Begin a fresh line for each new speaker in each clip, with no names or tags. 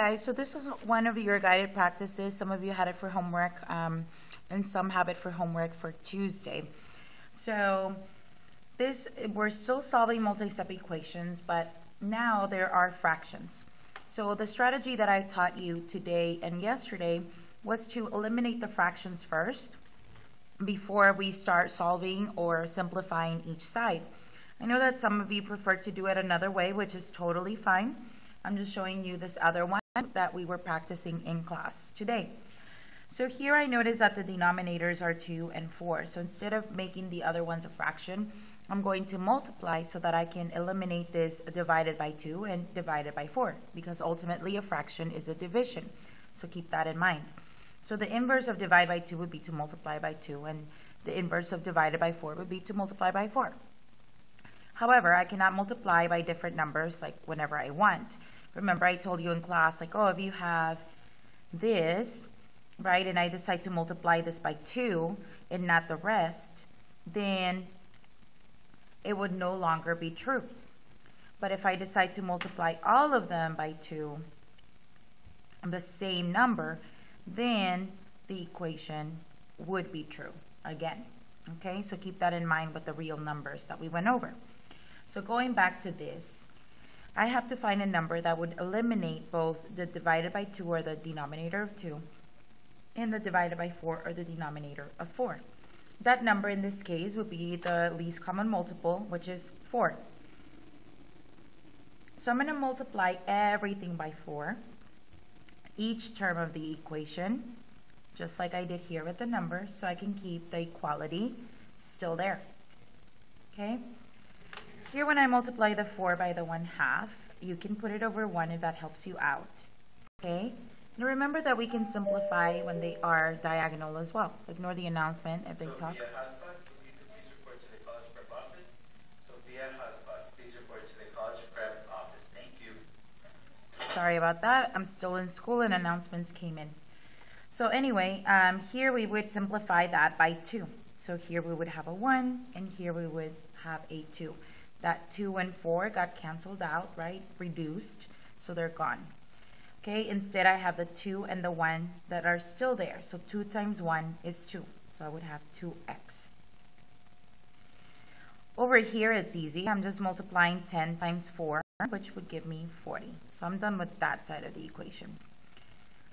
guys, so this is one of your guided practices. Some of you had it for homework, um, and some have it for homework for Tuesday. So this, we're still solving multi-step equations, but now there are fractions. So the strategy that I taught you today and yesterday was to eliminate the fractions first before we start solving or simplifying each side. I know that some of you prefer to do it another way, which is totally fine. I'm just showing you this other one that we were practicing in class today. So here I notice that the denominators are 2 and 4. So instead of making the other ones a fraction, I'm going to multiply so that I can eliminate this divided by 2 and divided by 4 because ultimately a fraction is a division. So keep that in mind. So the inverse of divide by 2 would be to multiply by 2 and the inverse of divided by 4 would be to multiply by 4. However, I cannot multiply by different numbers like whenever I want. Remember I told you in class like, oh, if you have this, right, and I decide to multiply this by 2 and not the rest, then it would no longer be true. But if I decide to multiply all of them by 2, the same number, then the equation would be true again. Okay, so keep that in mind with the real numbers that we went over. So going back to this, I have to find a number that would eliminate both the divided by 2 or the denominator of 2 and the divided by 4 or the denominator of 4. That number in this case would be the least common multiple, which is 4. So I'm going to multiply everything by 4, each term of the equation, just like I did here with the number, so I can keep the equality still there. Okay? Here when I multiply the 4 by the 1 half, you can put it over 1 if that helps you out. Okay? Now remember that we can simplify when they are diagonal as well. Ignore the announcement if they talk. Sorry about that. I'm still in school and announcements came in. So anyway, um, here we would simplify that by 2. So here we would have a 1 and here we would have a 2. That 2 and 4 got canceled out, right? Reduced, so they're gone. Okay, instead I have the 2 and the 1 that are still there. So 2 times 1 is 2. So I would have 2x. Over here it's easy. I'm just multiplying 10 times 4, which would give me 40. So I'm done with that side of the equation.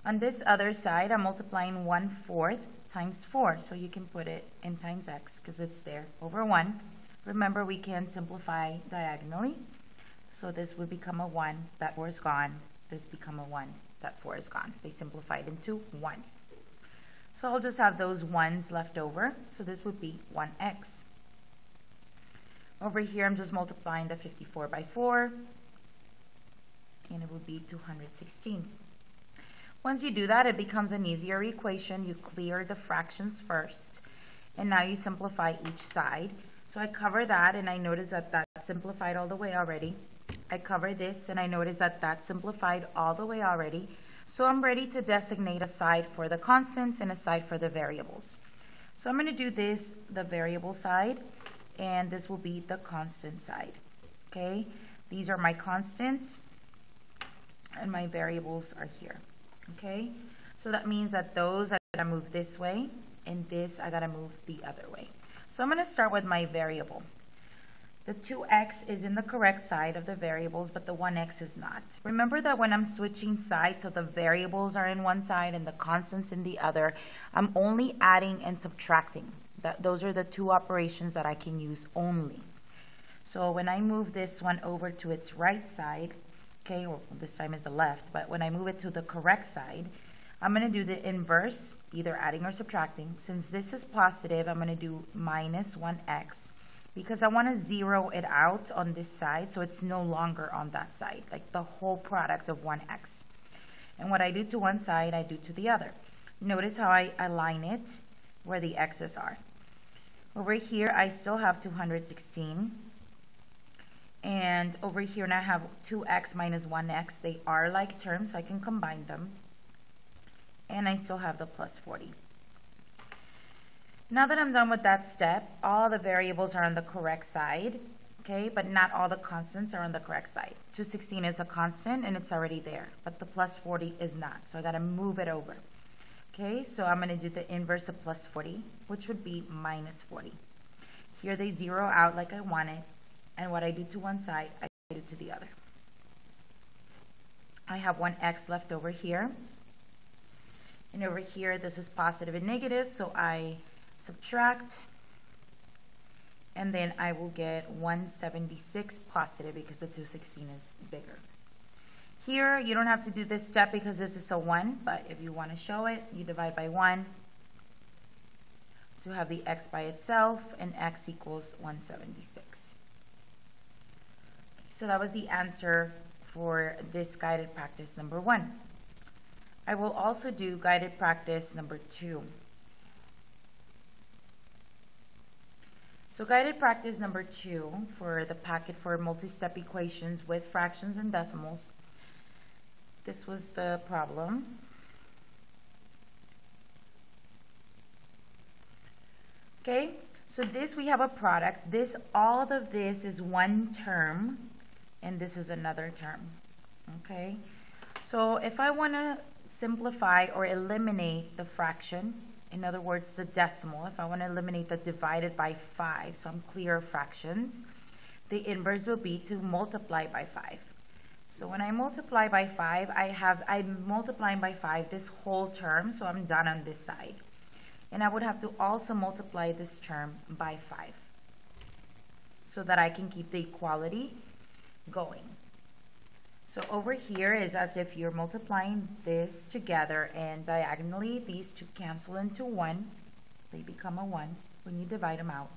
On this other side, I'm multiplying 1 fourth times 4. So you can put it in times x because it's there over 1. Remember, we can simplify diagonally. So this would become a 1. That 4 is gone this become a 1. That 4 is gone. They simplified into 1. So I'll just have those 1's left over. So this would be 1x. Over here, I'm just multiplying the 54 by 4. And it would be 216. Once you do that, it becomes an easier equation. You clear the fractions first. And now you simplify each side. So I cover that, and I notice that that simplified all the way already. I cover this and I notice that that simplified all the way already. So I'm ready to designate a side for the constants and a side for the variables. So I'm going to do this, the variable side, and this will be the constant side. Okay, these are my constants and my variables are here. Okay, so that means that those I gotta move this way and this I gotta move the other way. So I'm going to start with my variable. The 2x is in the correct side of the variables, but the 1x is not. Remember that when I'm switching sides, so the variables are in one side and the constants in the other, I'm only adding and subtracting. That, those are the two operations that I can use only. So when I move this one over to its right side, okay, or this time is the left, but when I move it to the correct side, I'm going to do the inverse, either adding or subtracting. Since this is positive, I'm going to do minus 1x because I want to zero it out on this side so it's no longer on that side, like the whole product of 1x. And what I do to one side, I do to the other. Notice how I align it where the x's are. Over here, I still have 216. And over here, now I have 2x minus 1x. They are like terms, so I can combine them. And I still have the plus 40. Now that I'm done with that step, all the variables are on the correct side. okay? But not all the constants are on the correct side. 216 is a constant and it's already there, but the plus 40 is not, so I gotta move it over. Okay, so I'm gonna do the inverse of plus 40, which would be minus 40. Here they zero out like I wanted, and what I do to one side, I do to the other. I have one x left over here. And over here, this is positive and negative, so I subtract and then I will get 176 positive because the 216 is bigger. Here, you don't have to do this step because this is a 1, but if you want to show it, you divide by 1 to have the x by itself, and x equals 176. So that was the answer for this guided practice number 1. I will also do guided practice number 2. So guided practice number two for the packet for multi-step equations with fractions and decimals. This was the problem. Okay, so this we have a product. This, all of this is one term, and this is another term. Okay, so if I want to simplify or eliminate the fraction, in other words, the decimal, if I want to eliminate the divided by 5, so I'm clear of fractions, the inverse will be to multiply by 5. So when I multiply by 5, I have, I'm multiplying by 5 this whole term, so I'm done on this side. And I would have to also multiply this term by 5 so that I can keep the equality going. So over here is as if you're multiplying this together and diagonally these two cancel into 1. They become a 1 when you divide them out.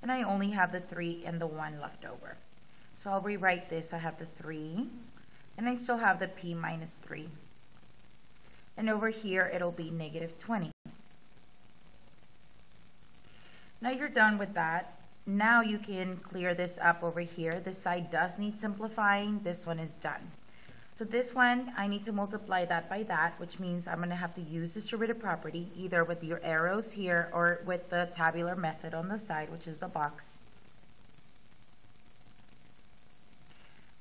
And I only have the 3 and the 1 left over. So I'll rewrite this. I have the 3 and I still have the p minus 3. And over here it'll be negative 20. Now you're done with that. Now you can clear this up over here. This side does need simplifying. This one is done. So this one, I need to multiply that by that, which means I'm going to have to use the distributive property, either with your arrows here or with the tabular method on the side, which is the box.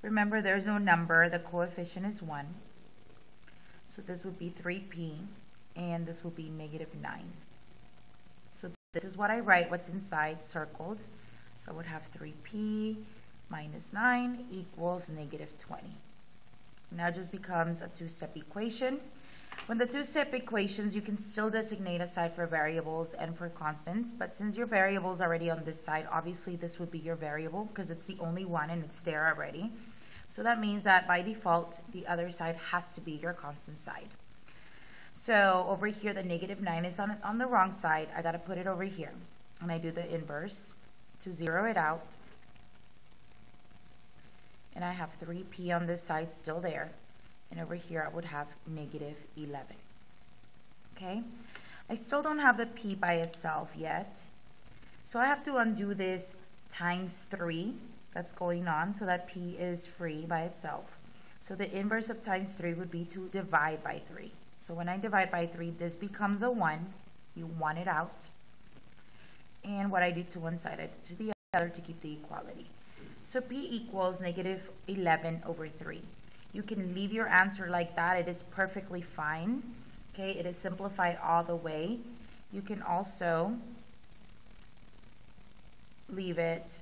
Remember, there's no number. The coefficient is 1. So this would be 3p, and this will be negative 9. This is what I write, what's inside circled. So I would have 3p minus 9 equals negative 20. Now just becomes a two-step equation. When the two-step equations, you can still designate a side for variables and for constants, but since your variable is already on this side, obviously this would be your variable because it's the only one and it's there already. So that means that by default, the other side has to be your constant side. So over here, the negative 9 is on, on the wrong side. I got to put it over here. And I do the inverse to zero it out. And I have 3p on this side still there. And over here, I would have negative 11. Okay? I still don't have the p by itself yet. So I have to undo this times 3 that's going on so that p is free by itself. So the inverse of times 3 would be to divide by 3. So when I divide by 3, this becomes a 1. You want it out. And what I do to one side, I do to the other to keep the equality. So P equals negative 11 over 3. You can leave your answer like that. It is perfectly fine. Okay, it is simplified all the way. You can also leave it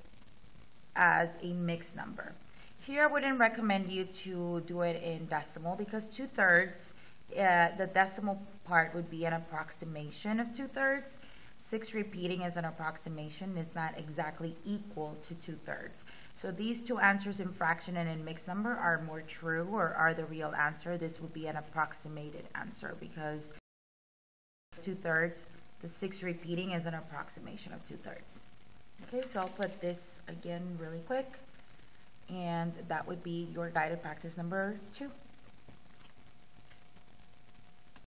as a mixed number. Here I wouldn't recommend you to do it in decimal because 2 thirds uh, the decimal part would be an approximation of two-thirds. Six repeating is an approximation, is not exactly equal to two-thirds. So these two answers in fraction and in mixed number are more true or are the real answer. This would be an approximated answer because two-thirds, the six repeating is an approximation of two-thirds. Okay, so I'll put this again really quick. And that would be your guided practice number two.